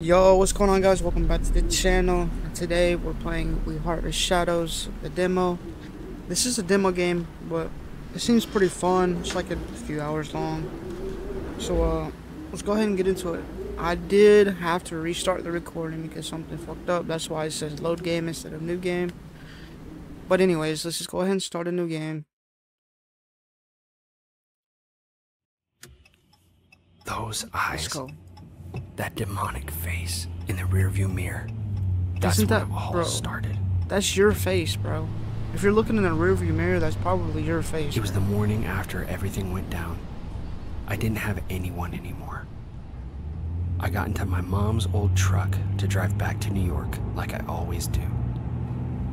Yo, what's going on guys? Welcome back to the channel. Today we're playing We Harvest Shadows, the demo. This is a demo game, but it seems pretty fun. It's like a few hours long. So uh, let's go ahead and get into it. I did have to restart the recording because something fucked up. That's why it says load game instead of new game. But anyways, let's just go ahead and start a new game. Those Let's eyes, go. That demonic face in the rearview mirror. That's Isn't where it all bro. started. That's your face, bro. If you're looking in the rearview mirror, that's probably your face. It was bro. the morning after everything went down. I didn't have anyone anymore. I got into my mom's old truck to drive back to New York like I always do.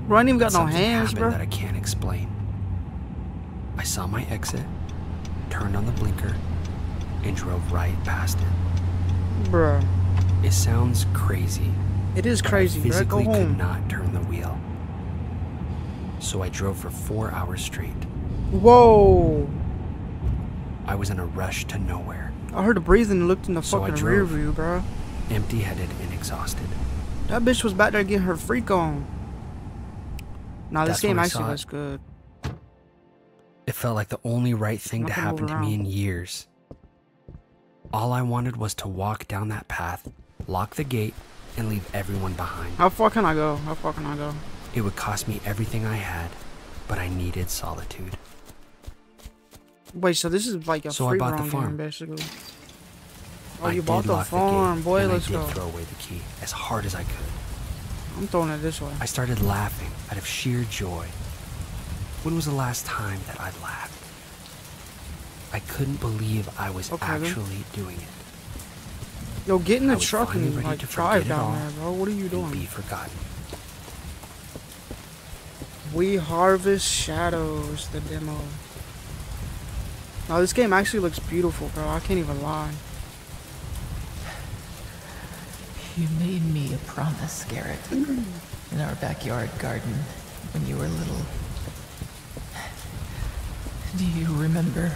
Bro, I ain't even got no Something hands, happened bro. that I can't explain. I saw my exit, turned on the blinker, and drove right past it. Bro, It sounds crazy, it is crazy, I bro. physically Go could not turn the wheel. So I drove for four hours straight. Whoa! I was in a rush to nowhere, I heard a breathing and looked in the So fucking rear view, bro. empty headed and exhausted. That bitch was back there getting her freak on. Nah, this That's game I actually was good. It felt like the only right thing to happen to me in years. All I wanted was to walk down that path, lock the gate, and leave everyone behind. How far can I go? How far can I go? It would cost me everything I had, but I needed solitude. Wait, so this is like a So I bought the farm. game, basically. Oh, I you bought the farm, gate, boy. Let's I did go. throw away the key as hard as I could. I'm throwing it this way. I started laughing out of sheer joy. When was the last time that I laughed? I couldn't believe I was Okay, then. actually doing it. Yo, get in the was truck and ready like to drive forget it all down there, bro. What are you and be doing? forgotten. We harvest shadows, the demo. Now this game actually looks beautiful, bro. I can't even lie. You made me a promise, Garrett, in our backyard garden when you were little. Do you remember?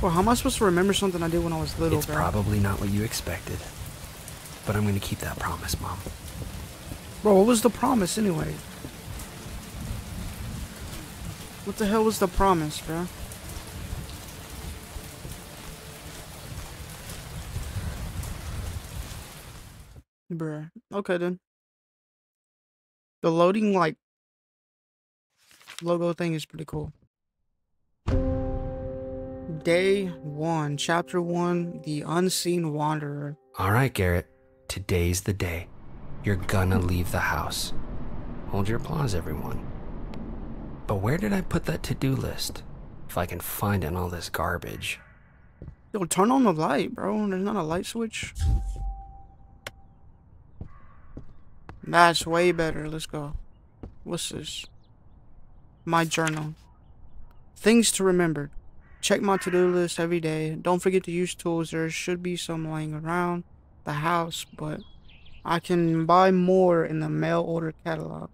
Well, how am I supposed to remember something I did when I was little, it's bro? probably not what you expected, but I'm going to keep that promise, Mom. Bro, what was the promise anyway? What the hell was the promise, bro? Bruh. Okay then. The loading like logo thing is pretty cool. Day one, chapter one, the unseen wanderer. All right, Garrett. Today's the day. You're gonna leave the house. Hold your applause, everyone. But where did I put that to do list? If I can find it in all this garbage. Yo, turn on the light, bro. There's not a light switch. That's way better. Let's go. What's this? My journal. Things to remember. Check my to-do list every day. Don't forget to use tools. There should be some lying around the house, but I can buy more in the mail order catalog.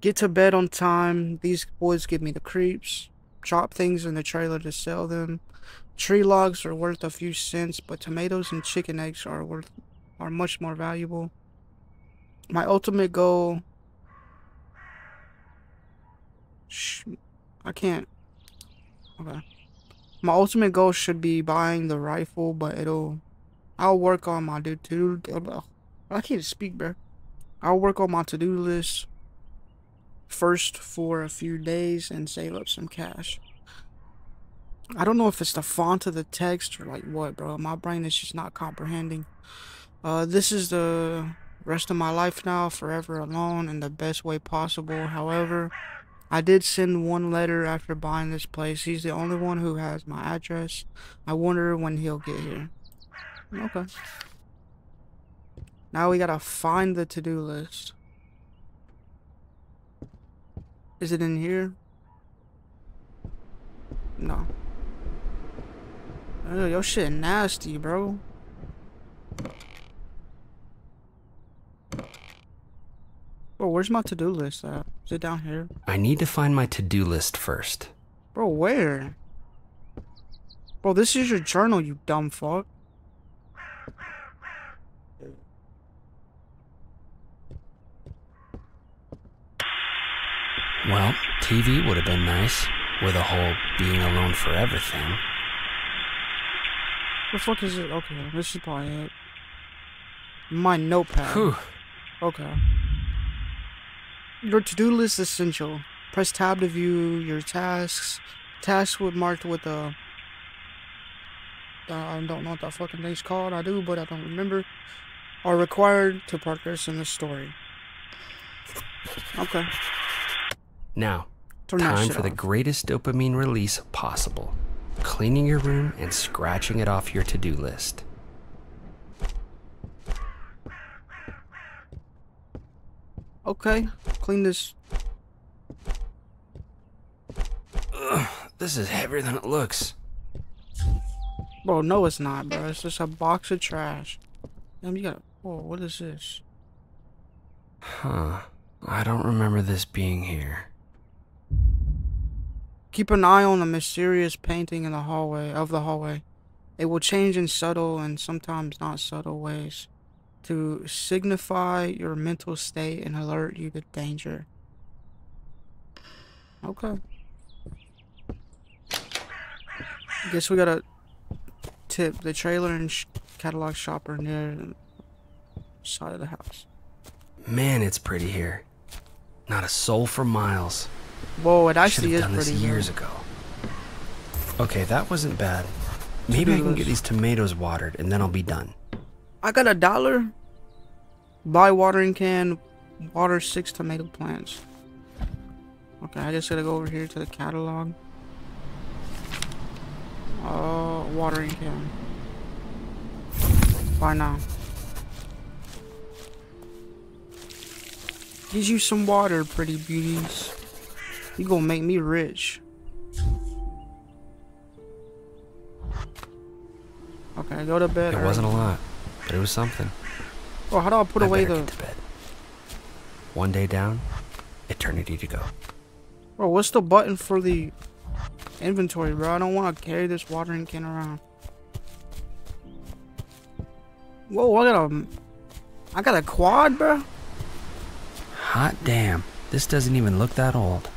Get to bed on time. These boys give me the creeps. Drop things in the trailer to sell them. Tree logs are worth a few cents, but tomatoes and chicken eggs are worth are much more valuable. My ultimate goal. I can't. Okay. My ultimate goal should be buying the rifle, but it'll. I'll work on my to-do... to. I can't speak, bro. I'll work on my to do list first for a few days and save up some cash. I don't know if it's the font of the text or like what, bro. My brain is just not comprehending. Uh, this is the rest of my life now, forever alone in the best way possible. However, I did send one letter after buying this place. He's the only one who has my address. I wonder when he'll get here. Okay. Now we gotta find the to-do list. Is it in here? No. Oh, your shit nasty, bro. Bro, where's my to-do list at? Sit down here. I need to find my to-do list first. Bro, where? Bro, this is your journal, you dumb fuck. Well, TV would have been nice, with a whole being alone forever thing. The fuck is it? Okay, this is probably it. My notepad. Whew. Okay. Your to-do list is essential. Press tab to view your tasks. Tasks would marked with a. I don't know what that fucking thing's called. I do, but I don't remember. Are required to progress in the story. Okay. Now, Turn time for the greatest dopamine release possible cleaning your room and scratching it off your to do list. Okay. Clean this. This is heavier than it looks. Bro, no, it's not, bro. It's just a box of trash. Damn, you got. Whoa, what is this? Huh. I don't remember this being here. Keep an eye on the mysterious painting in the hallway of the hallway. It will change in subtle and sometimes not subtle ways to signify your mental state and alert you to danger. Okay. Guess we gotta tip the trailer and sh- catalog shopper near the side of the house. Man, it's pretty here. Not a soul for miles. Whoa, it actually is done this pretty good. years ago. Okay, that wasn't bad. Maybe I can get these tomatoes watered and then I'll be done. I got a dollar. Buy watering can, water six tomato plants. Okay, I just gotta go over here to the catalog. Uh, watering can. Buy now. Get you some water, pretty beauties. You gonna make me rich. Okay, go to bed. It wasn't a lot, it was something. Oh, how do I put I away the? get to bed. One day down, eternity to go. Bro, what's the button for the inventory, bro? I don't want to carry this watering can around. Whoa, I got a, I got a quad, bro. Hot damn, this doesn't even look that old.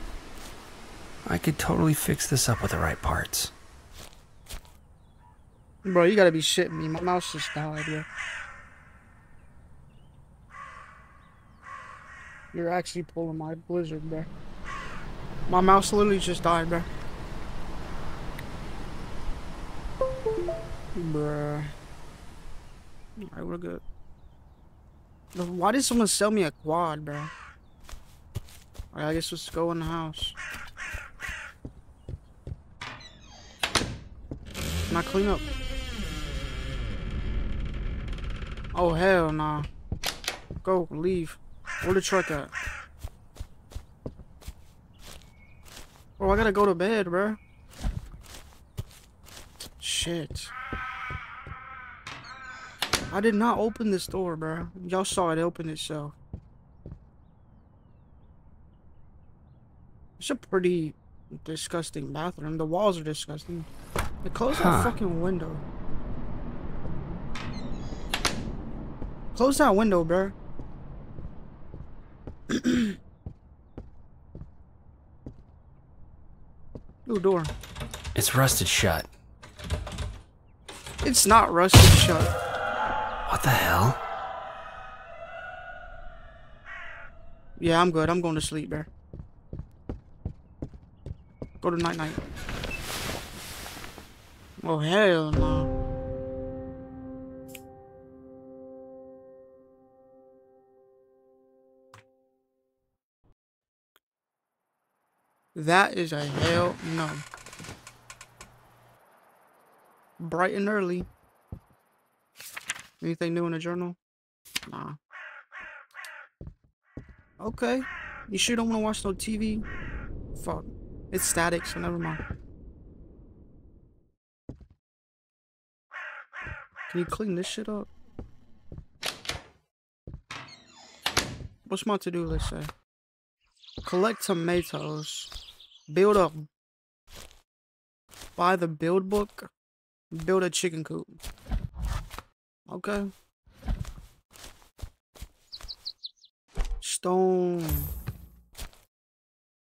I could totally fix this up with the right parts. Bro, you gotta be shitting me. My mouse just died, bro. You're actually pulling my blizzard, bro. My mouse literally just died, bro. Bruh. Alright, we're good. Why did someone sell me a quad, bro? Alright, I guess let's go in the house. I clean up? Oh hell nah. Go, leave. Where the truck at? Bro, I gotta go to bed, bro. Shit. I did not open this door, bro. Y'all saw it open itself. It's a pretty disgusting bathroom. The walls are disgusting. Hey, close Huh. that fucking window. Close that window, bro. Ooh, door. It's rusted shut. It's not rusted shut. What the hell? Yeah, I'm good. I'm going to sleep, bro. Go to night night. Oh hell no. That is a hell no. Bright and early. Anything new in the journal? Nah. Okay. You sure don't want to watch no TV? Fuck. It's static, so never mind. Can you clean this shit up? What's my to-do list say? Collect tomatoes. Build a... Buy the build book. Build a chicken coop. Okay. Stone.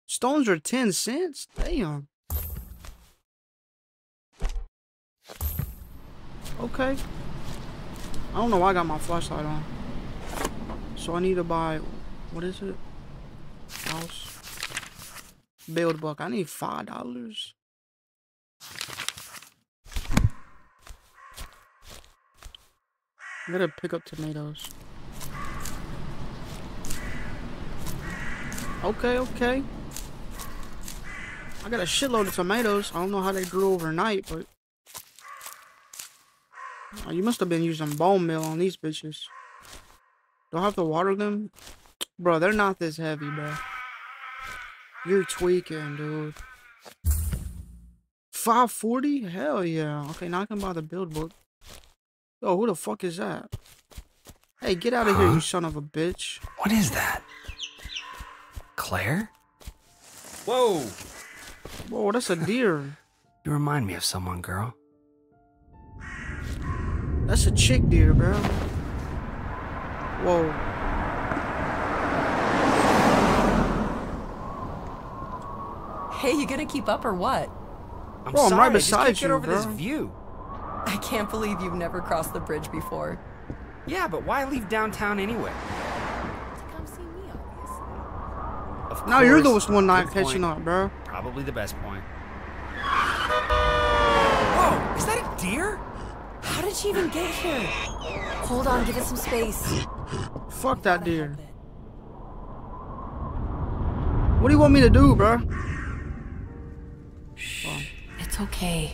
Stones are 10 cents? Damn. Okay. I don't know why I got my flashlight on. So I need to buy, what is it? House. Build book. I need five dollars. I gotta pick up tomatoes. Okay, okay. I got a shitload of tomatoes. I don't know how they grew overnight, but... Oh, you must have been using bone meal on these bitches. Do I have to water them? Bro, they're not this heavy, bro. You're tweaking, dude. 540? Hell yeah. Okay, now I can buy the build book. Yo, who the fuck is that? Hey, get out of here, you son of a bitch. What is that? Claire? Whoa! Whoa, that's a deer. You remind me of someone, girl. That's a chick deer, bro. Whoa. Hey, you gonna keep up or what? I'm Bro, I'm sorry, right I just beside can't get you, over this view. I can't believe you've never crossed the bridge before. Yeah, but why leave downtown anyway? To come see me, obviously. Of Now you're the course, one not good catching point. up, bro. Probably the best point. Whoa! Is that a deer? How did she even get here? Hold on, give it some space. Fuck that deer. What do you want me to do, bro? It's okay.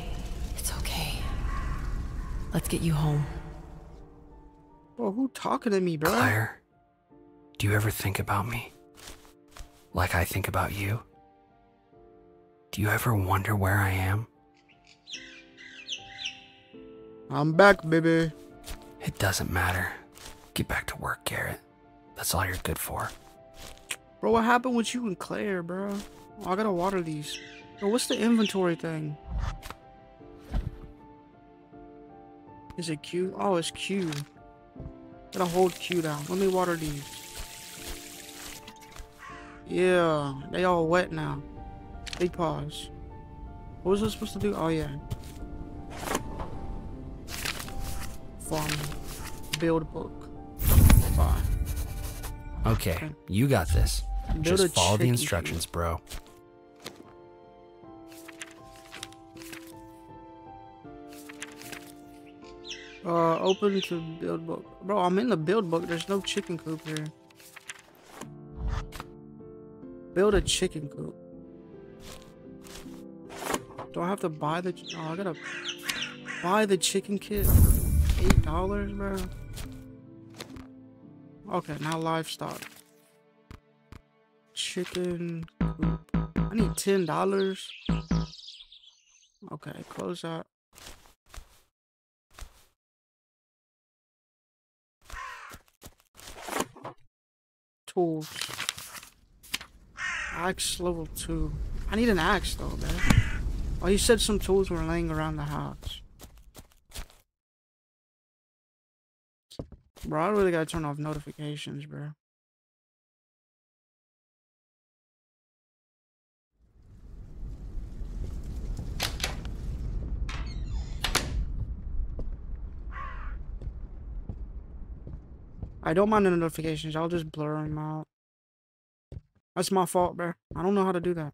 It's okay. Let's get you home. Bro, who talking to me, bro? Claire, do you ever think about me? Like I think about you? Do you ever wonder where I am? I'm back, baby. It doesn't matter. Get back to work, Garrett. That's all you're good for. Bro, what happened with you and Claire, bro? Oh, I gotta water these. Bro, what's the inventory thing? Is it Q? Oh, it's Q. Gotta hold Q down. Let me water these. Yeah, they all wet now. Big pause. What was I supposed to do? Oh, yeah. Farm. Build book. Fine. Okay, Okay. you got this. Build Just follow the instructions, bro. Uh, open to build book. Bro, I'm in the build book. There's no chicken coop here. Build a chicken coop. Do I have to buy the? Oh, I gotta buy the chicken kit. Eight dollars, bro. Okay, now livestock. Chicken coop. I need ten dollars. Okay, close that. Tools. Axe level 2. I need an axe though, man. Oh, you said some tools were laying around the house. Bro, I really gotta turn off notifications, bro. I don't mind the notifications. I'll just blur them out. That's my fault, bro. I don't know how to do that.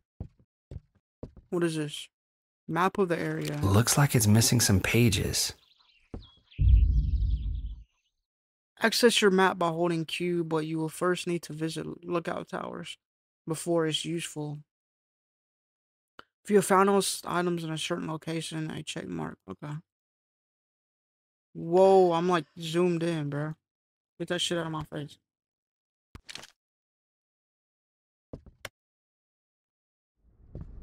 What is this? Map of the area. Looks like it's missing some pages. Access your map by holding Q, but you will first need to visit lookout towers before it's useful. If you have found those items in a certain location, a check mark. Okay. Whoa, I'm like zoomed in, bro. Get that shit out of my face.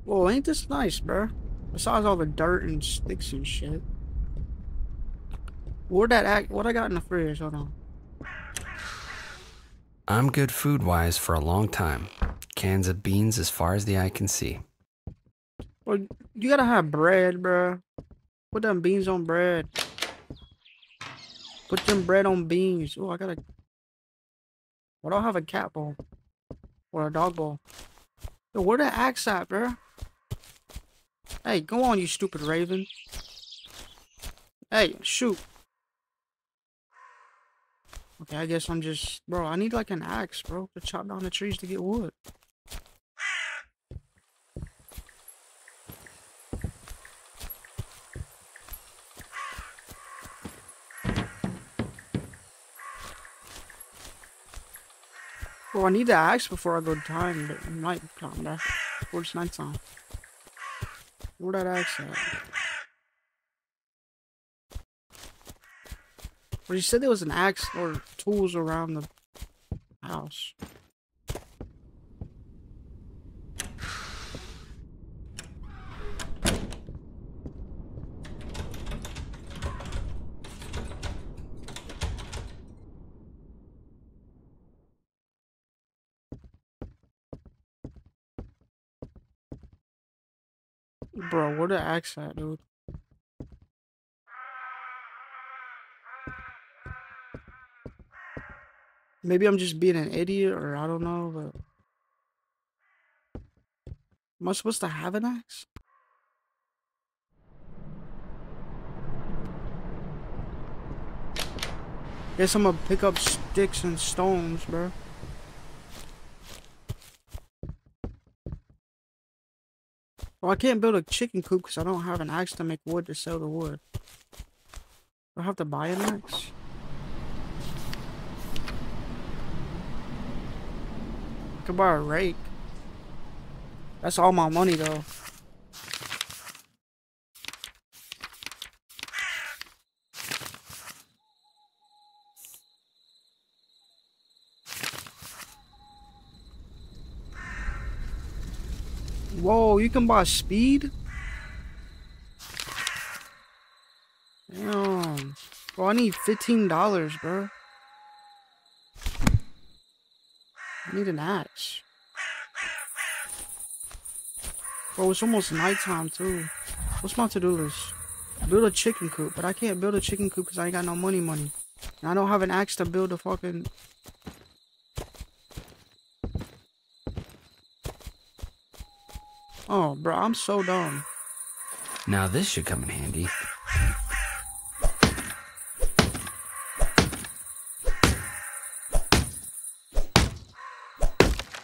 Whoa, ain't this nice, bro? Besides all the dirt and sticks and shit. Where'd that act? What I got in the fridge? Hold on. I'm good food wise for a long time. Cans of beans as far as the eye can see. Well, you gotta have bread, bro. Put them beans on bread. Put them bread on beans. Oh, I gotta. Why do I have a cat bowl? Or a dog bowl? Yo, where the axe at, bro? Hey, go on, you stupid raven. Hey, shoot. Okay, I guess I'm just... Bro, I need like an axe, bro, to chop down the trees to get wood. Well, I need the axe before I go to time, but night time, bro. Before it's nighttime. Where that axe at? Well, you said there was an axe or tools around the house. Where the axe dude? Maybe I'm just being an idiot, or I don't know, but... Am I supposed to have an axe? Guess I'm gonna pick up sticks and stones, bro. Well, I can't build a chicken coop because I don't have an axe to make wood to sell the wood. Do I have to buy an axe? I could buy a rake. That's all my money though. Whoa, you can buy speed? Damn. Bro, I need $15, bro. I need an axe. Bro, it's almost nighttime, too. What's my to-do list? Build a chicken coop, but I can't build a chicken coop because I ain't got no money money. And I don't have an axe to build a fucking Oh, bro, I'm so dumb. Now this should come in handy.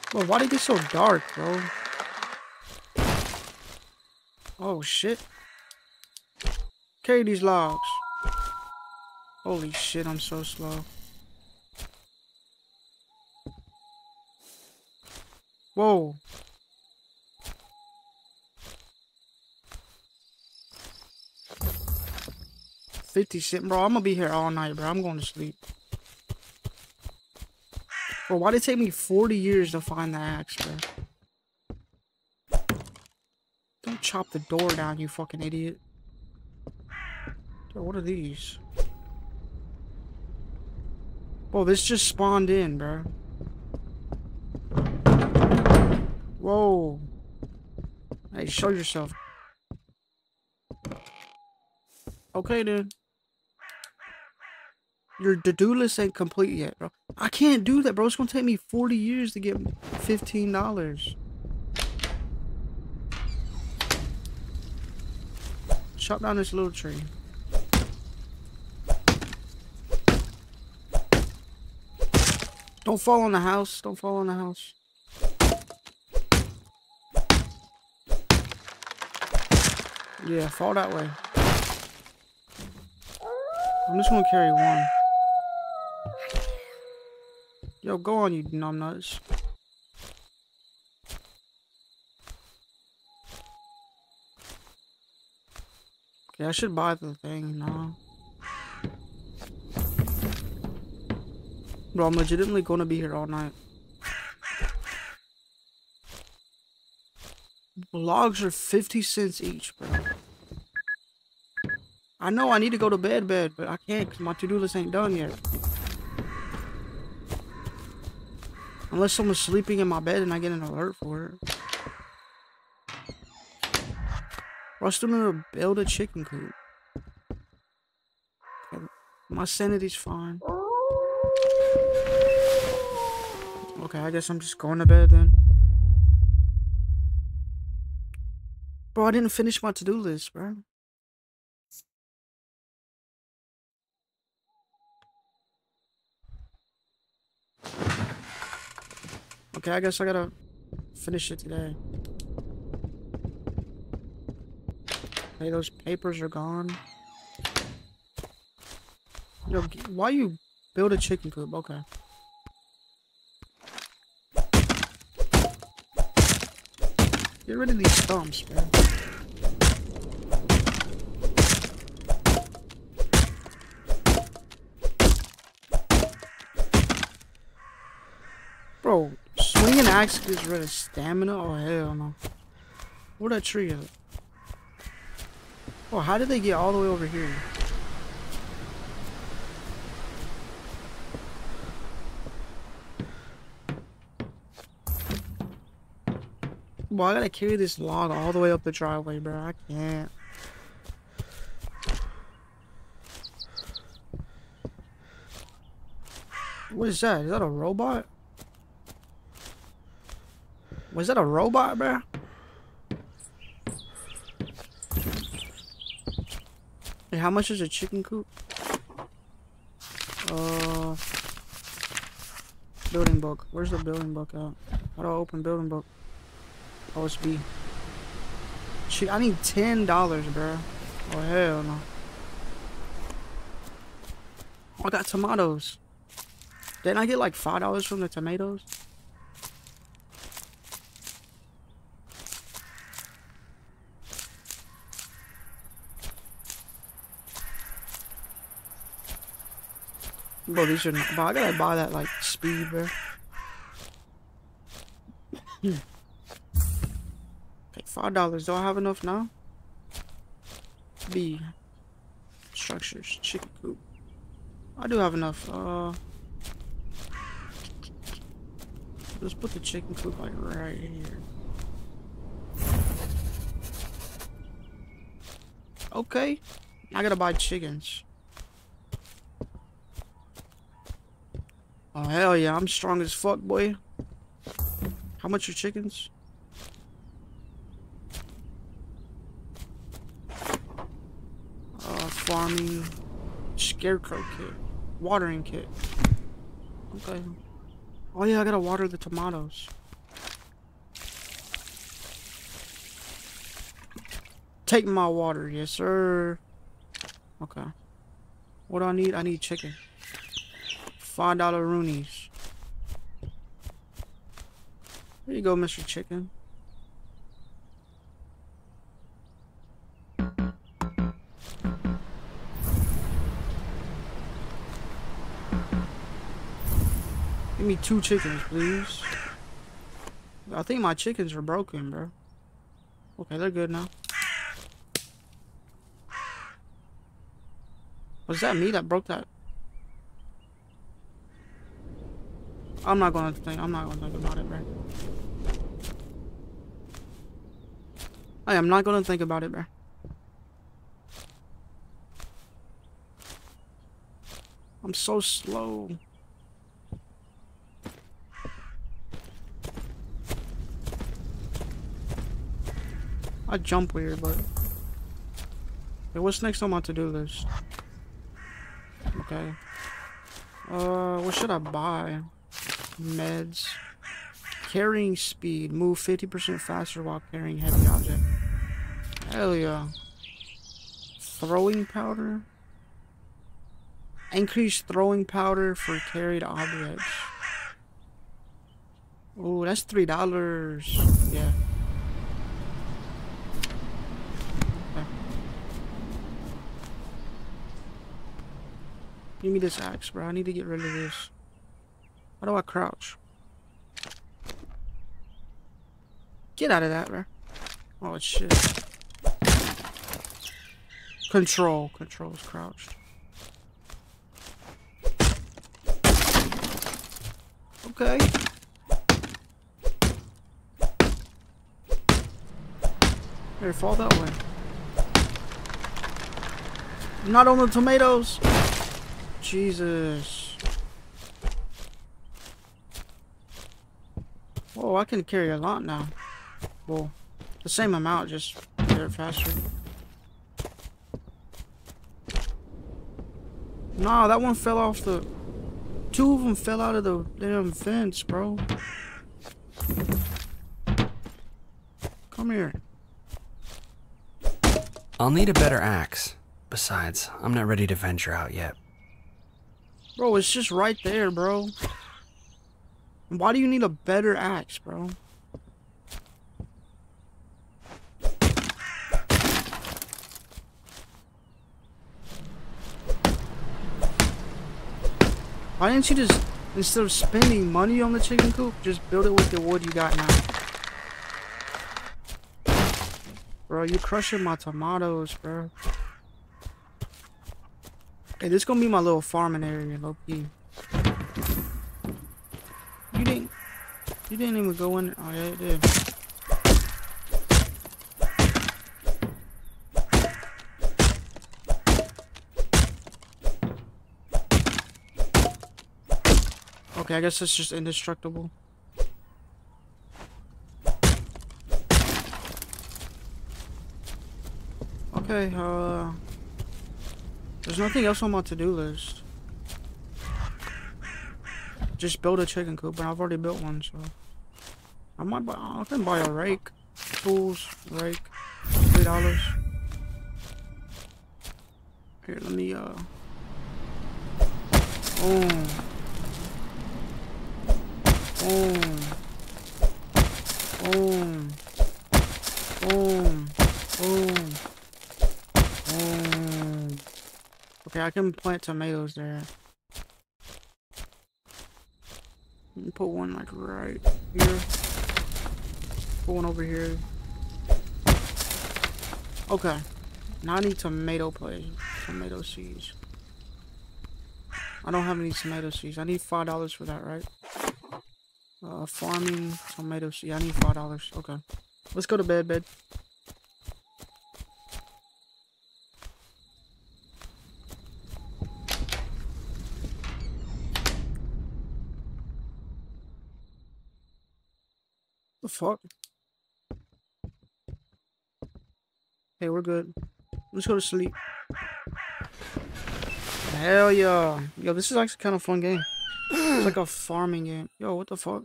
Bro, why did it get so dark, bro? Oh, shit. Carry these logs. Holy shit, I'm so slow. Whoa. 50 cent, bro. I'm gonna be here all night, bro. I'm going to sleep. Bro, why did it take me 40 years to find the axe, bro? Don't chop the door down, you fucking idiot. Dude, what are these? Bro, this just spawned in, bro. Whoa. Hey, show yourself. Okay, dude. Your to-do list ain't complete yet, bro. I can't do that, bro. It's gonna take me 40 years to get $15. Chop down this little tree. Don't fall on the house. Don't fall on the house. Yeah, fall that way. I'm just gonna carry one. Yo, go on, you numbnuts. Okay, I should buy the thing now. Bro, I'm legitimately gonna be here all night. Logs are 50 cents each, bro. I know I need to go to bed, bed, but I can't because my to-do list ain't done yet. Unless someone's sleeping in my bed and I get an alert for it. Bro, I still need to build a chicken coop. My sanity's fine. Okay, I guess I'm just going to bed then. Bro, I didn't finish my to-do list, bro. Okay, I guess I gotta finish it today. Hey, those papers are gone. Yo, why you build a chicken coop? Okay. Get rid of these stumps, man. Bro, axe gets rid of stamina? Oh, hell no. Where that tree? Oh, how did they get all the way over here? Well, I gotta carry this log all the way up the driveway, bro. I can't. What is that? Is that a robot? Was that a robot, bro? Hey, how much is a chicken coop? Uh, building book. Where's the building book at? How do I open building book? OSB. Shit, I need ten dollars, bro. Oh hell no. Oh, I got tomatoes. Didn't I get like five dollars from the tomatoes? These are not, I gotta buy that like speed, bro. Hmm. Five dollars. Do I have enough now? B. Structures. Chicken coop. I do have enough. Uh. Let's put the chicken coop like right here. Okay. I gotta buy chickens. Oh hell yeah, I'm strong as fuck, boy. How much are chickens? Uh, farming, scarecrow kit, watering kit. Okay. Oh yeah, I gotta water the tomatoes. Take my water, yes sir. Okay. What do I need? I need chicken. Five dollar roonies. There you go, Mr. Chicken. Give me two chickens, please. I think my chickens are broken, bro. Okay, they're good now. Was that me that broke that? I'm not gonna think. I'm not gonna think about it, bro. I am not gonna think about it, bro. I'm so slow. I jump weird, but. Okay, what's next on my to-do list? Okay. Uh, what should I buy? Meds. Carrying speed. Move 50% faster while carrying heavy object. Hell yeah. Throwing powder. Increase throwing powder for carried objects. Oh, that's three dollars. Yeah. Give me this axe, bro. I need to get rid of this. How do I crouch? Get out of that, bro. Oh, shit. Control. Control is crouched. Okay. Here, fall that way. Not on the tomatoes. Jesus. Oh, I can carry a lot now. Well, the same amount, just there faster. Nah, that one fell off the... Two of them fell out of the damn fence, bro. Come here. I'll need a better axe. Besides, I'm not ready to venture out yet. Bro, it's just right there, bro. Why do you need a better axe, bro? Why didn't you just, instead of spending money on the chicken coop, just build it with the wood you got now? Bro, you crushing my tomatoes, bro. Hey, this gonna be my little farming area, low key. You didn't, you didn't even go in. Oh yeah, it did. Okay, I guess it's just indestructible. Okay, uh... There's nothing else on my to-do list. Just build a chicken coop, but I've already built one, so... I might buy... I can buy a rake. Tools, rake. Three dollars. Here, let me, uh... Boom. Boom. Boom. Boom. Boom. Boom. Okay, I can plant tomatoes there. Put one like right here. One over here. Okay. Now I need tomato play. Tomato seeds. I don't have any tomato seeds. I need five dollars for that, right? Uh, farming tomato seed. I need five dollars. Okay. Let's go to bed, bed. The fuck? Hey, we're good. Let's go to sleep. Hell yeah. Yo, this is actually kind of fun game. It's like a farming game. Yo, what the fuck?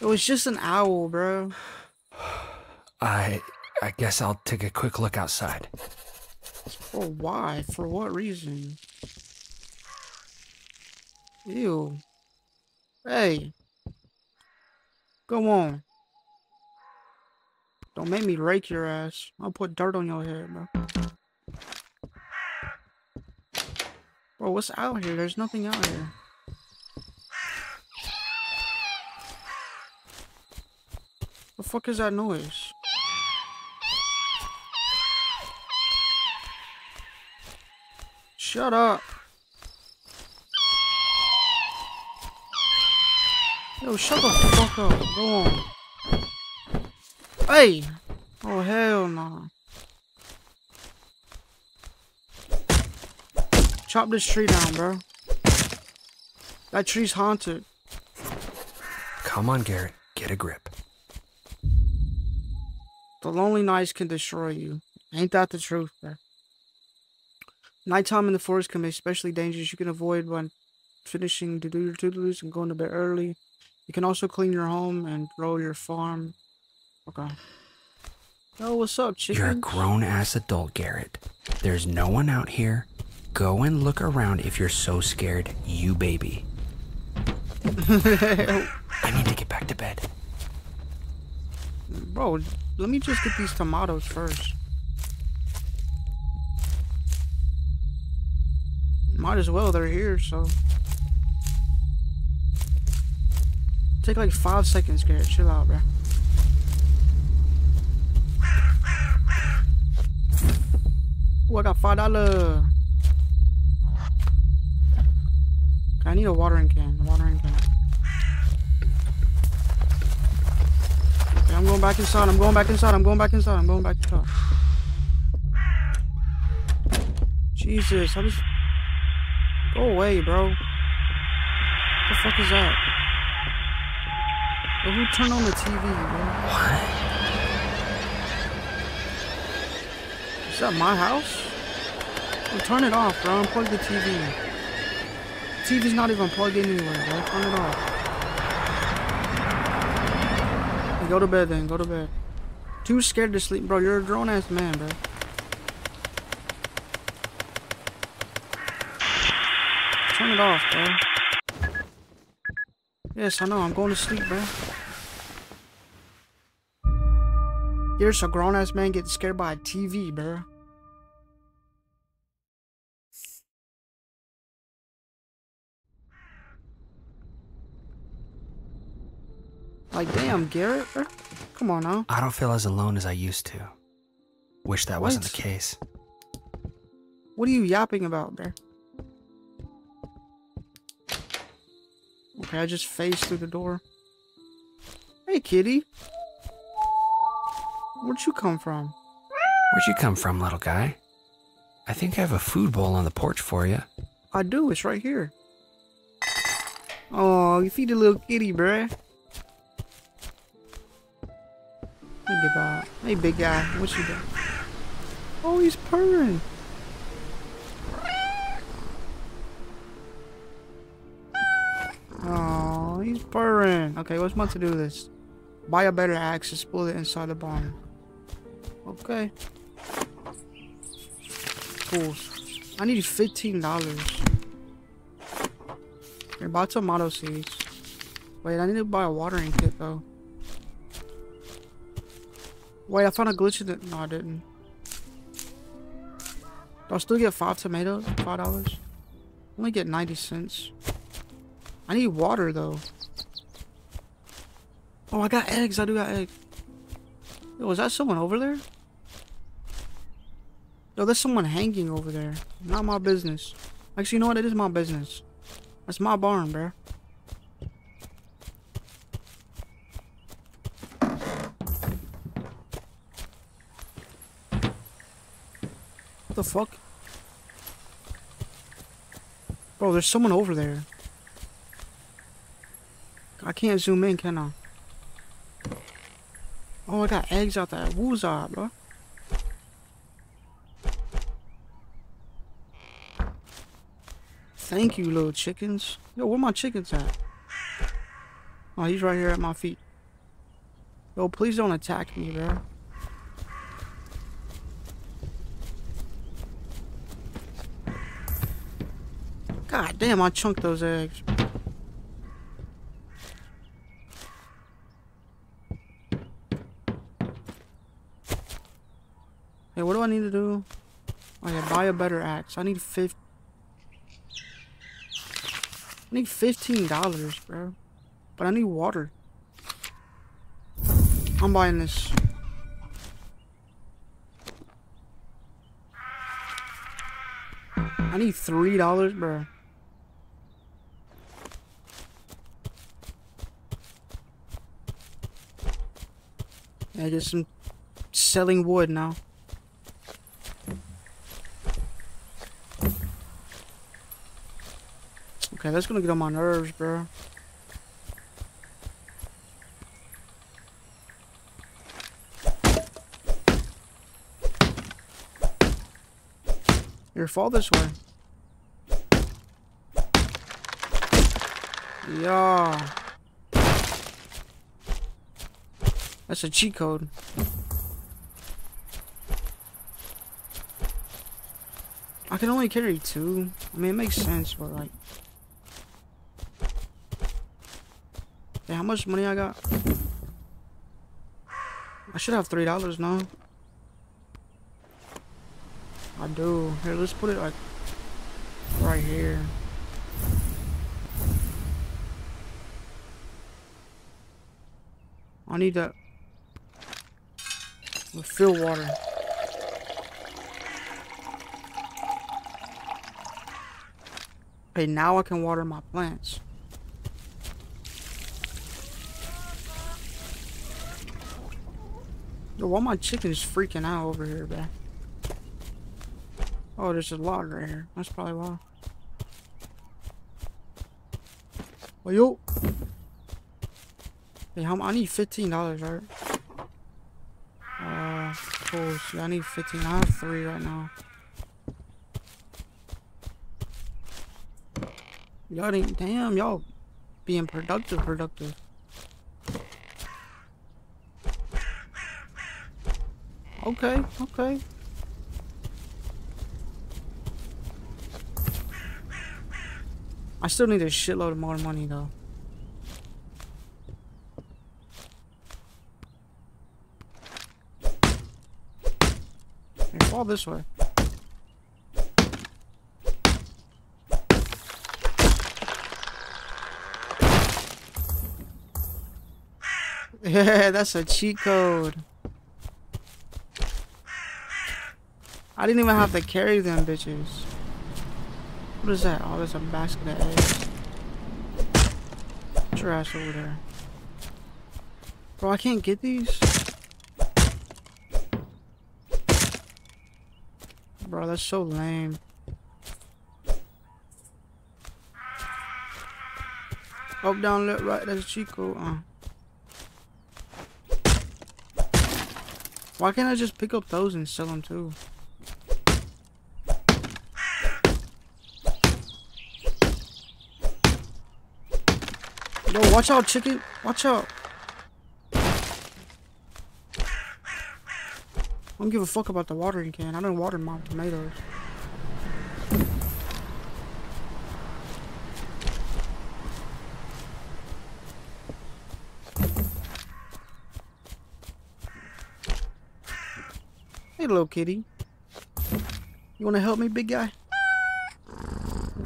It was just an owl, bro. I I guess I'll take a quick look outside. For why? For what reason? Ew. Hey. Go on. Don't make me rake your ass. I'll put dirt on your head, bro. Bro, what's out here? There's nothing out here. The fuck is that noise? Shut up. Yo, shut the fuck up. Go on. Hey! Oh, hell no. Chop this tree down, bro. That tree's haunted. Come on, Garrett, get a grip. The lonely nights can destroy you. Ain't that the truth, bro? Nighttime in the forest can be especially dangerous. You can avoid by finishing to do your to-dos and going to bed early. You can also clean your home and grow your farm. Okay. Yo, what's up, chicken? You're a grown ass adult, Garrett. There's no one out here. Go and look around if you're so scared, you baby. I need to get back to bed. Bro, let me just get these tomatoes first. Might as well, they're here, so. Take like five seconds, Garrett. Chill out, bro. Oh, I got five dollar. I need a watering can. A watering can. Okay, I'm going back inside. I'm going back inside. I'm going back inside. I'm going back inside. Jesus, I just go away, bro. What the fuck is that? Yo, who turned on the TV, bro? What? Is that my house? Well, turn it off, bro. Unplug the TV. TV's not even plugged in anywhere, bro. Turn it off. Go to bed then. Go to bed. Too scared to sleep, bro. You're a grown ass man, bro. Turn it off, bro. Yes, I know. I'm going to sleep, bro. Here's a grown ass man getting scared by a TV, bro. Like, damn, Garrett, bro. Come on now. I don't feel as alone as I used to. Wish that wasn't the case. What are you yapping about, bro? Okay, I just phased through the door. Hey, kitty. Where'd you come from? Where'd you come from, little guy? I think I have a food bowl on the porch for you. I do. It's right here. Oh, you feed the little kitty, bruh. Hey, big guy. Hey, big guy. What you doing? Oh, he's purring. Oh, he's purring. Okay, what's my to do this? Buy a better axe and spoil it inside the barn. Okay. Cool. I need fifteen dollars. Here, buy tomato seeds. Wait, I need to buy a watering kit though. Wait, I found a glitch in it. No, I didn't. Do I still get five tomatoes? Five dollars? Only get ninety cents. I need water though. Oh, I got eggs. I do got eggs. Yo, was that someone over there? Yo, there's someone hanging over there. Not my business. Actually, you know what? It is my business. That's my barn, bro. What the fuck? Bro, there's someone over there. I can't zoom in, can I? Oh, I got eggs out there. Woozah, bro. Thank you, little chickens. Yo, where my chickens at? Oh, he's right here at my feet. Yo, please don't attack me, bro. God damn, I chunked those eggs. Hey, what do I need to do? Oh yeah, buy a better axe. I need fif- I need fifteen dollars, bro. But I need water. I'm buying this. I need three dollars, bro. Yeah, just some selling wood now. Okay, that's gonna get on my nerves, bro. Here, fall this way. Yeah. That's a cheat code. I can only carry two. I mean, it makes sense, but like. How much money I got? I should have three dollars now. I do. Here, let's put it like right here. I need that. With fill water. Okay, now I can water my plants. Yo, why my chicken's freaking out over here, man? Oh, there's a log right here. That's probably why. Oh, yo. Hey, how, I need fifteen dollars, right? Uh, tools. Yeah, I need 15. I have three right now. Y'all ain't damn, y'all being productive, productive. Okay, okay. I still need a shitload of more money though. Fall this way. Yeah, that's a cheat code. I didn't even have to carry them bitches. What is that? Oh, there's a basket of eggs. Ass over there. Bro, I can't get these? Bro, that's so lame. Up, down, left, right, that's Chico. Uh. Why can't I just pick up those and sell them too? Yo, watch out, chicken. Watch out. I don't give a fuck about the watering can. I don't water my tomatoes. Hey, little kitty. You wanna help me, big guy?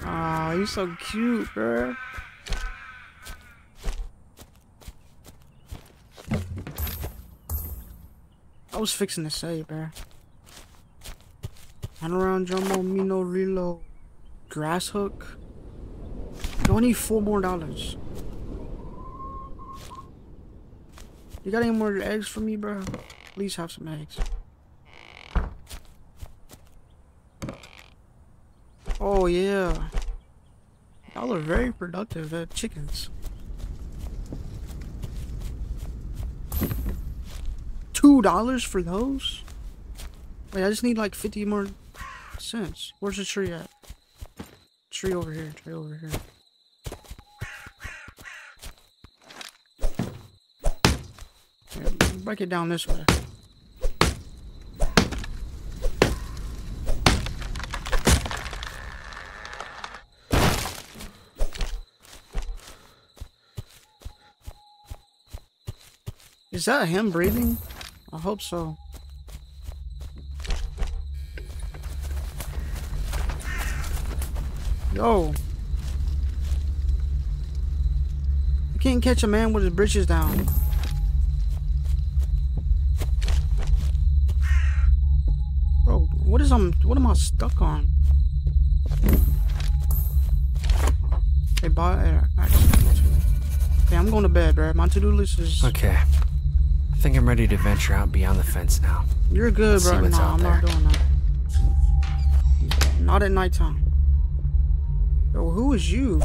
Aw, you're so cute, bro. I was fixing to say, bro. Run around Jumbo, me no reload. Grass hook. Four more dollars? You got any more eggs for me, bro? Please have some eggs. Oh, yeah. Y'all are very productive at chickens. Two dollars for those? Wait, I just need like 50 more cents. Where's the tree at? Tree over here, tree over here. Break it down this way. Is that him breathing? I hope so. Yo. You can't catch a man with his britches down. Bro, what is I'm what am I stuck on? Hey, bye. Okay, I'm going to bed, bro. My to-do list is. Okay. I think I'm ready to venture out beyond the fence now. You're good, Let's see bro. out I'm not there. doing that. Not at nighttime. Yo, who is you?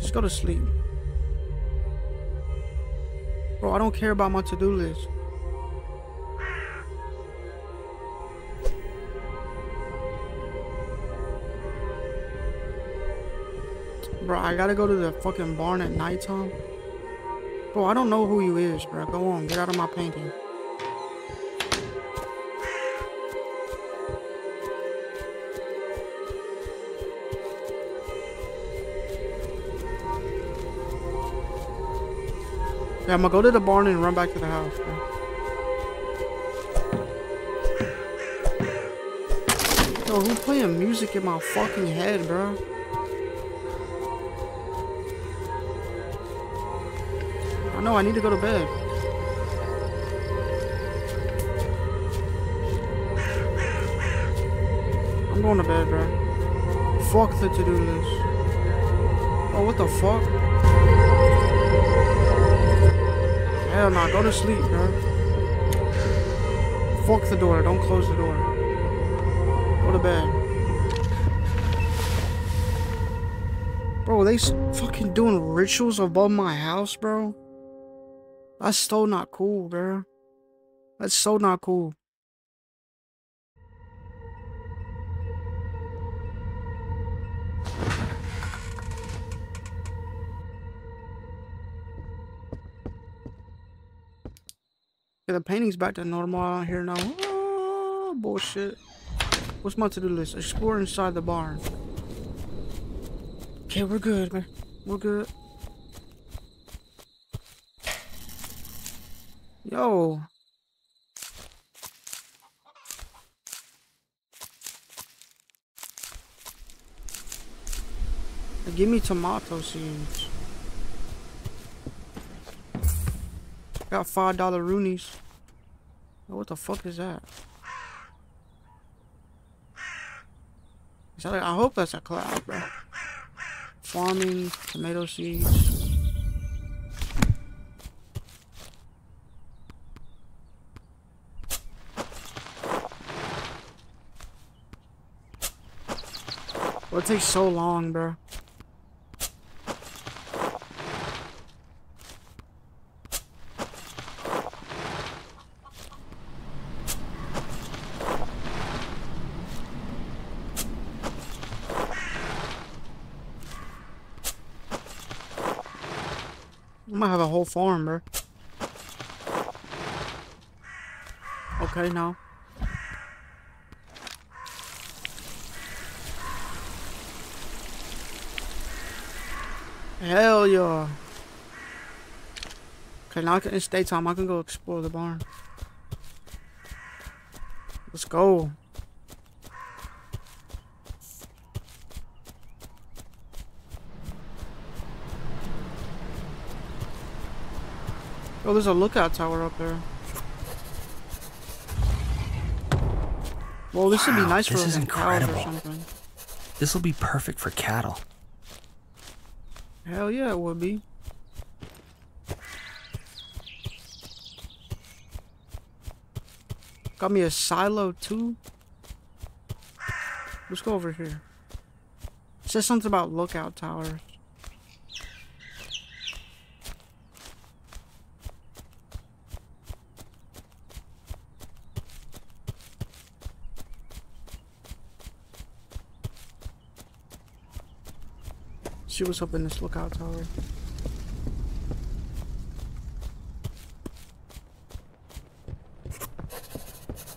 Just go to sleep. Bro, I don't care about my to-do list. Bro, I gotta go to the fucking barn at night, nighttime. Bro, I don't know who you is, bro. Go on, get out of my painting. Yeah, I'm gonna go to the barn and run back to the house, bro. Yo, who playing music in my fucking head, bro? Know I need to go to bed. I'm going to bed, bro. Fuck the to-do list. Oh, what the fuck? Hell nah, go to sleep, bro. Fuck the door, don't close the door. Go to bed. Bro, they fucking doing rituals above my house, bro. That's so not cool, bro. That's so not cool. Yeah, the painting's back to normal out here now. Oh, bullshit. What's my to-do list? Explore inside the barn. Okay, we're good, man. We're good. Yo. Give me tomato seeds. Got five dollar Roonies. What the fuck is that? Is that I hope that's a cloud, bro. Farming tomato seeds. It takes so long, bro. I might have a whole farm, bro. Okay, now. Hell yeah. Okay, now I can, it's daytime. I can go explore the barn. Let's go. Oh, there's a lookout tower up there. Well, this would be Wow, nice for this is some cows or incredible. something. This will be perfect for cattle. Hell yeah, it would be. Got me a silo too. Let's go over here. It says something about lookout towers. See what's up in this lookout tower.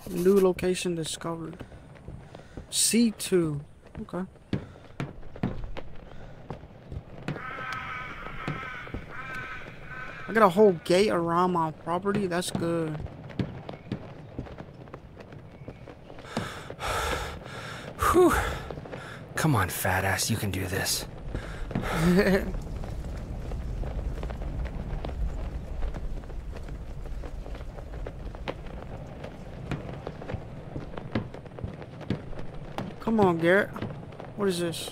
New location discovered. C2. Okay. I got a whole gate around my property. That's good. Whew. Come on, fat ass, you can do this. Come on, Garrett. What is this?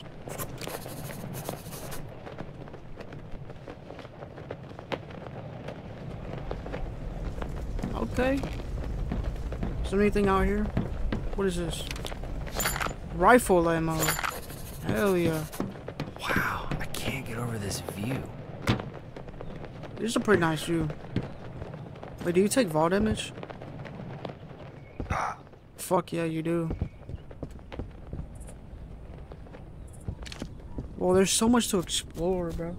Okay. Is there anything out here? What is this? Rifle ammo. Hell yeah. This view. This is a pretty nice view. Wait, do you take vault damage? Fuck yeah, you do. Well, there's so much to explore, bro.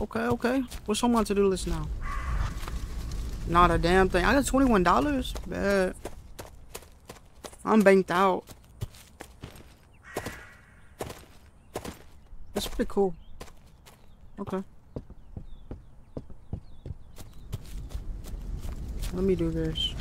Okay, okay. What's on my to-do list now? Not a damn thing. I got $21. Bad. I'm banked out. That's pretty cool. Okay. Let me do this.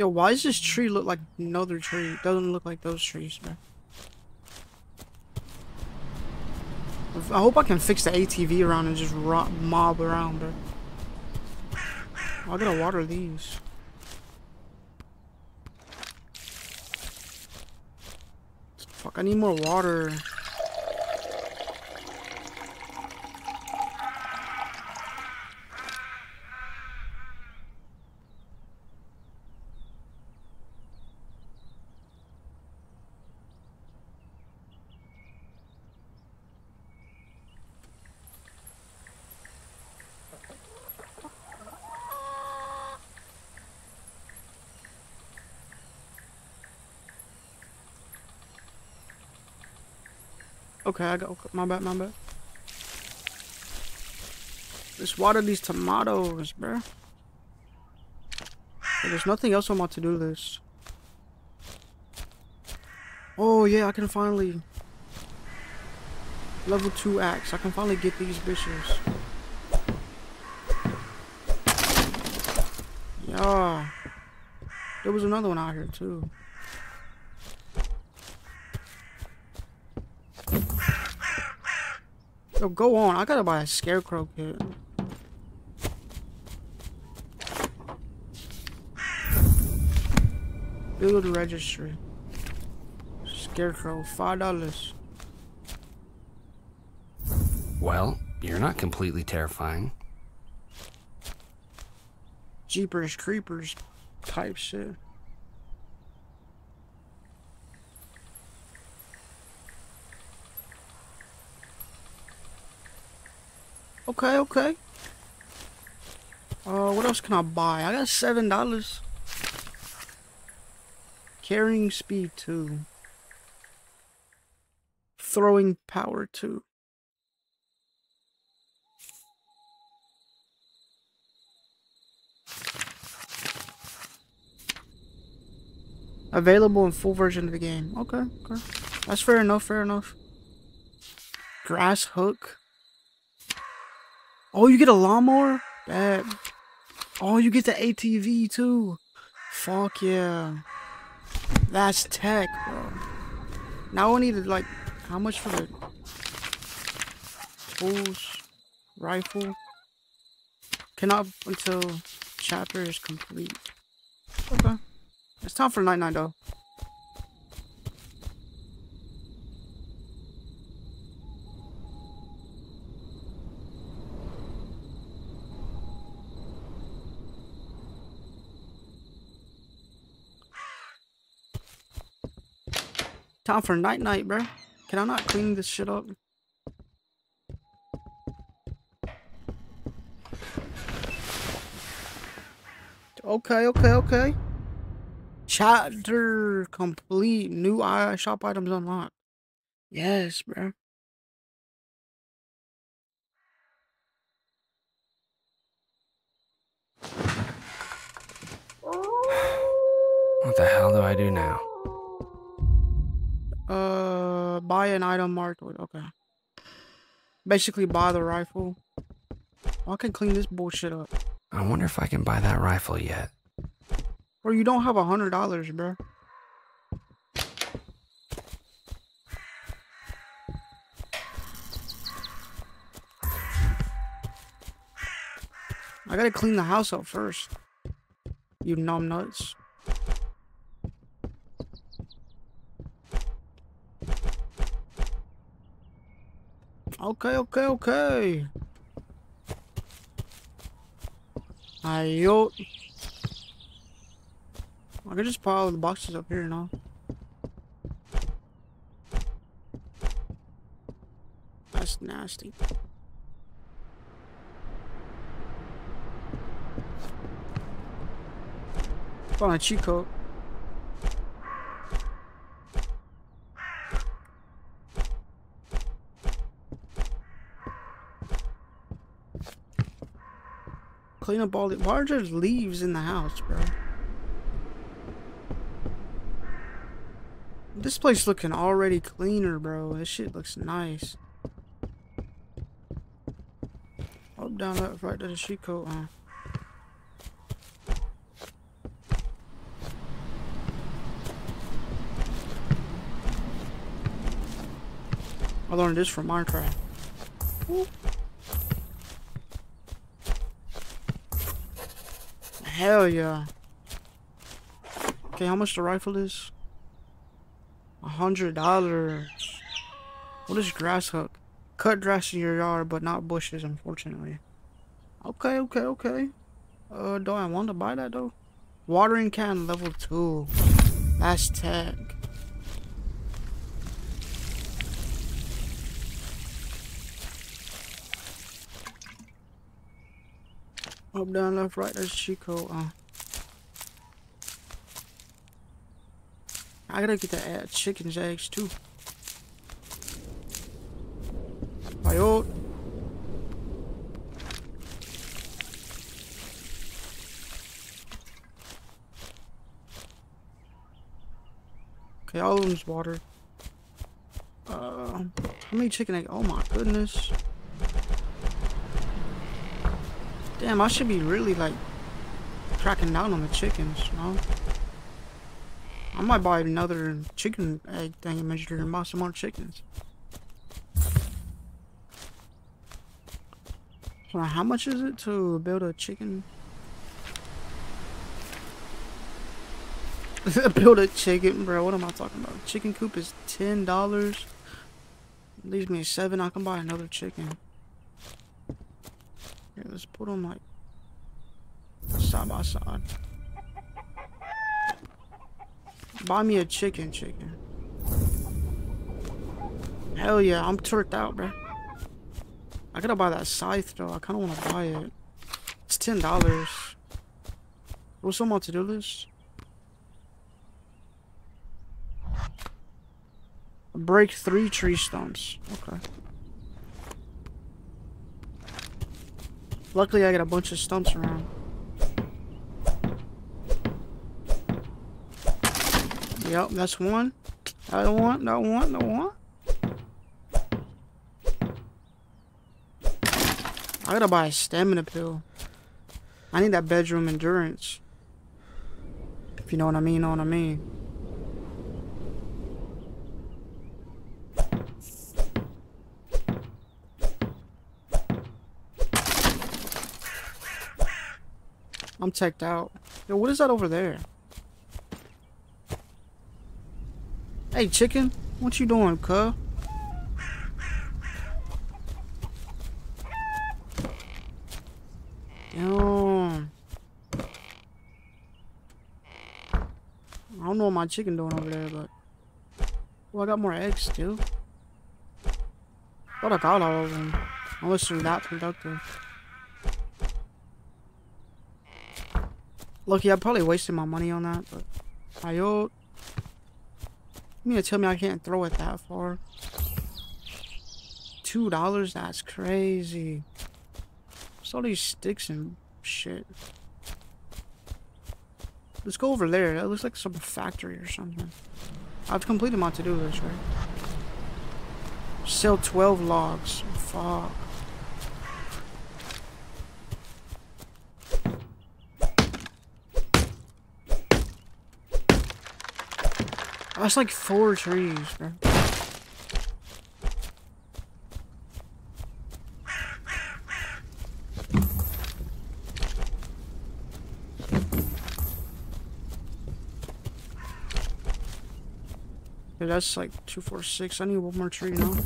Yo, why does this tree look like another tree? It doesn't look like those trees, man. I hope I can fix the ATV around and just rock, mob around, bro. I gotta water these. Fuck, I need more water. Okay, I got okay, my bad, my bad. Let's water these tomatoes, bruh. there's nothing else on my to-do list. Oh yeah, I can finally level two axe. I can finally get these bitches. Yeah. There was another one out here too. Yo, go on. I gotta buy a scarecrow kit. Build registry. Scarecrow, five dollars. Well, you're not completely terrifying. Jeepers creepers type shit. Okay, okay. Uh, what else can I buy? I got seven dollars. Carrying speed two. Throwing power two. Available in full version of the game. Okay, okay. That's fair enough, fair enough. Grass hook. Oh, you get a lawnmower? Bad. Oh, you get the ATV too. Fuck yeah. That's tech, bro. Now I need like, how much for the tools, rifle? Cannot until chapter is complete. Okay. It's time for night night though. Time for night night, bro. Can I not clean this shit up? Okay, okay, okay. Chapter complete. New shop items unlocked. Yes, bro. What the hell do I do now? Uh, buy an item marked with, okay. Basically, buy the rifle. I can clean this bullshit up. I wonder if I can buy that rifle yet. Or you don't have a hundred dollars, bro. I gotta clean the house up first. You numb nuts. Okay, okay, okay. Ayo. I can just pile the boxes up here now. That's nasty. Found a cheat code. Clean up all the- Why are there leaves in the house, bro? This place looking already cleaner, bro. This shit looks nice. Up, down, left, right to the sheet coat, huh? I learned this from Minecraft. Hell yeah. Okay, how much the rifle is? A hundred dollars. What is grass hook? Cut grass in your yard, but not bushes, unfortunately. Okay, okay, okay. Uh, do I want to buy that though? Watering can level two. That's tech. Up, down, left, right. There's Chico. Uh, I gotta get the uh, chicken's eggs too. Ayot. Okay, all of them's water. Uh, how many chicken egg? Oh my goodness. Damn, I should be really like cracking down on the chickens, you know? I might buy another chicken egg thing measure and buy some more chickens. How much is it to build a chicken? build a chicken, bro. What am I talking about? Chicken coop is ten dollars. Leaves me seven. I can buy another chicken. Here, let's put them like side by side. Buy me a chicken, chicken. Hell yeah, I'm turked out, bro. I gotta buy that scythe though. I kind of want to buy it. It's ten dollars. What's on my to-do list? Break three tree stumps. Okay. Luckily, I got a bunch of stumps around. Yep, that's one. I want that one, that one. I gotta buy a stamina pill. I need that bedroom endurance. If you know what I mean, know what I mean. I'm checked out. Yo, what is that over there? Hey, chicken. What you doing, cuz? Yo. I don't know what my chicken doing over there, but... Well, I got more eggs, too. Thought I got all of them. Unless they're that productive. Lucky, I probably wasted my money on that, but... Ayot. You mean to tell me I can't throw it that far? Two dollars? That's crazy. What's all these sticks and shit? Let's go over there. That looks like some factory or something. I've completed my to-do list, right? Sell 12 logs. Fuck. That's like four trees, bro. Yeah, that's like two, four, six. I need one more tree now.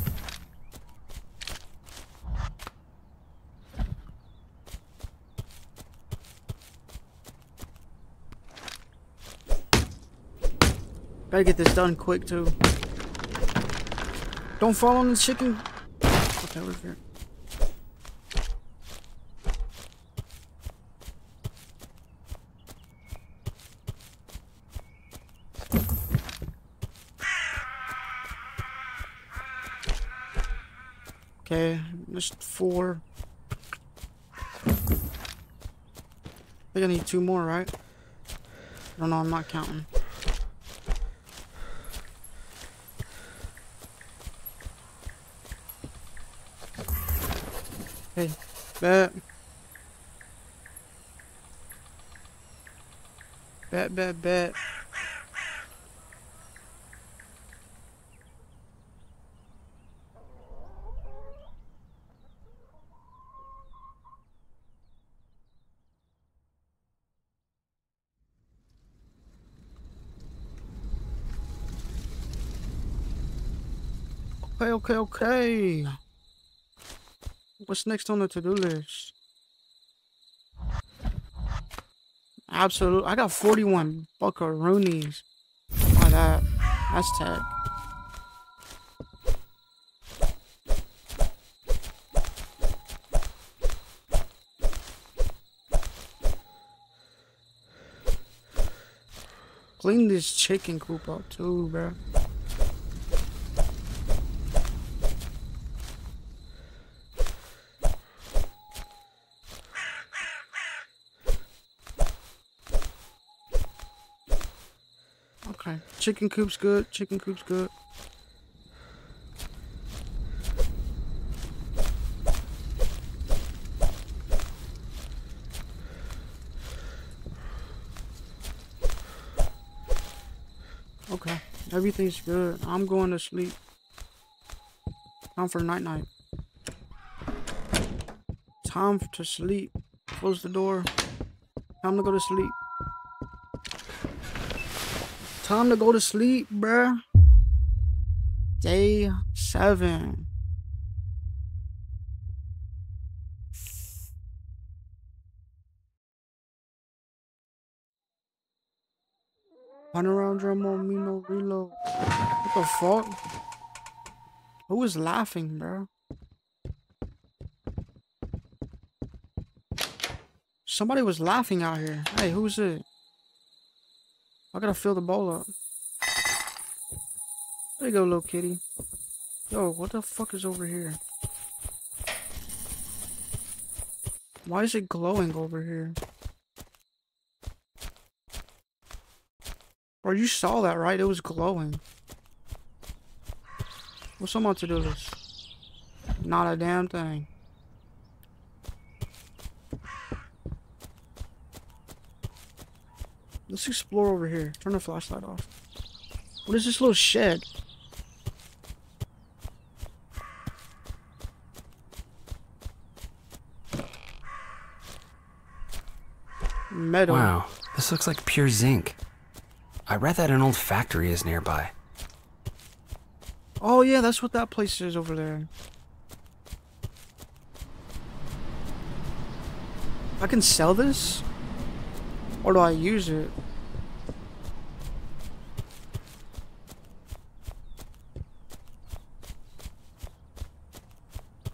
Gotta get this done quick too. Don't fall on the chicken. Okay, we're here. Okay, just four. I think I need two more, right? I don't know, I'm not counting. Hey, bet. Bet, bet, bet. Okay, okay, okay. What's next on the to-do list? Absolutely. I got 41 buckaroonies. By that. That's tech. Clean this chicken coop up too, bro. Okay, chicken coop's good. Chicken coop's good. Okay, everything's good. I'm going to sleep. Time for night night. Time to sleep. Close the door. Time to go to sleep. Time to go to sleep, bruh. Day seven. Run around drum on me, no reload. What the fuck? Who is laughing, bro? Somebody was laughing out here. Hey, who's it? I gotta fill the bowl up. There you go, little kitty. Yo, what the fuck is over here? Why is it glowing over here? Bro, you saw that, right? It was glowing. What's on my to-do this? Not a damn thing. Let's explore over here. Turn the flashlight off. What is this little shed? Metal. Wow, this looks like pure zinc. I read that an old factory is nearby. Oh yeah, that's what that place is over there. I can sell this? Or do I use it?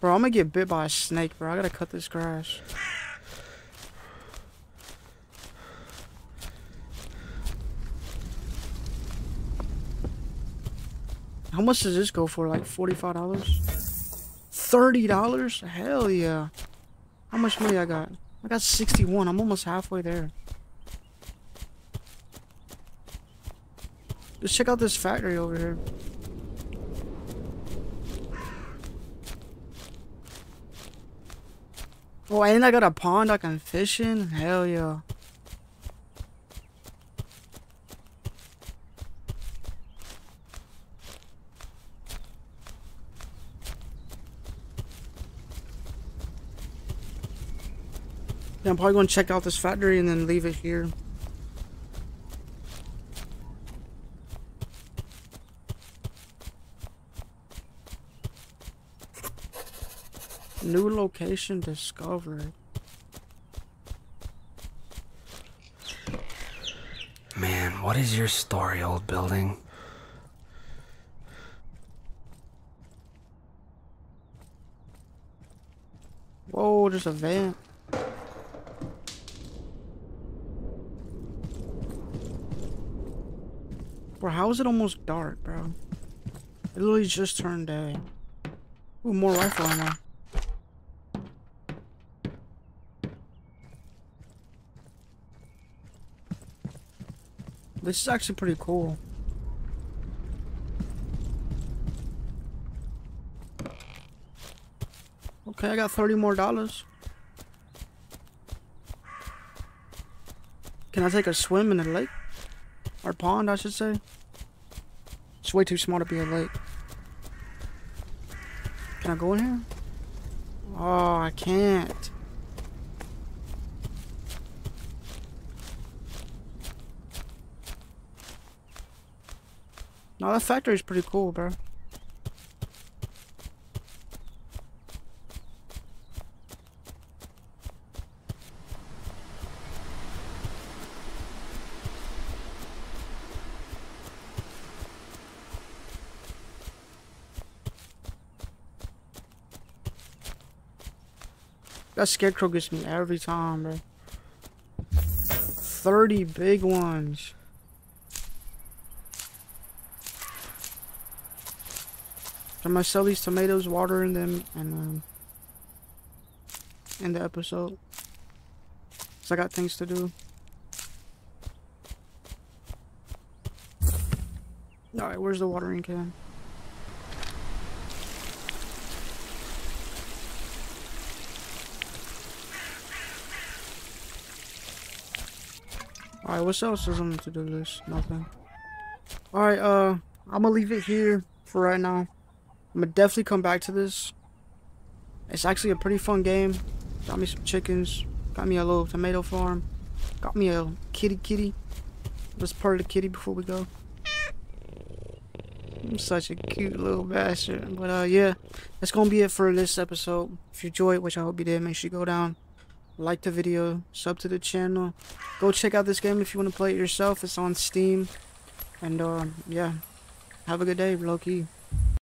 Bro, I'm gonna get bit by a snake, bro. I gotta cut this grass. How much does this go for? Like $45? $30? Hell yeah. How much money I got? I got 61. I'm almost halfway there. Let's check out this factory over here. Oh, and I got a pond I can fish in? Hell yeah. Yeah, I'm probably going to check out this factory and then leave it here. New location discovered. Man, what is your story, old building? Whoa, there's a van. Bro, how is it almost dark, bro? It literally just turned day. Ooh, more rifle ammo. This is actually pretty cool. Okay, I got 30 more dollars. Can I take a swim in the lake? Or pond, I should say. It's way too small to be a lake. Can I go in here? Oh, I can't. No, that factory is pretty cool, bro. That scarecrow gets me every time, bro. 30 big ones. I'm gonna sell these tomatoes, watering them, and um, end the episode. Cause I got things to do. Alright, where's the watering can? Alright, what else is on the to-do list? Nothing. Alright, uh, I'm gonna leave it here for right now. I'm gonna definitely come back to this. It's actually a pretty fun game. Got me some chickens. Got me a little tomato farm. Got me a kitty kitty. Let's purr the kitty before we go. I'm such a cute little bastard. But uh yeah, that's gonna be it for this episode. If you enjoyed, which I hope you did, make sure you go down, like the video, sub to the channel. Go check out this game if you want to play it yourself. It's on Steam. And uh yeah. Have a good day, Loki.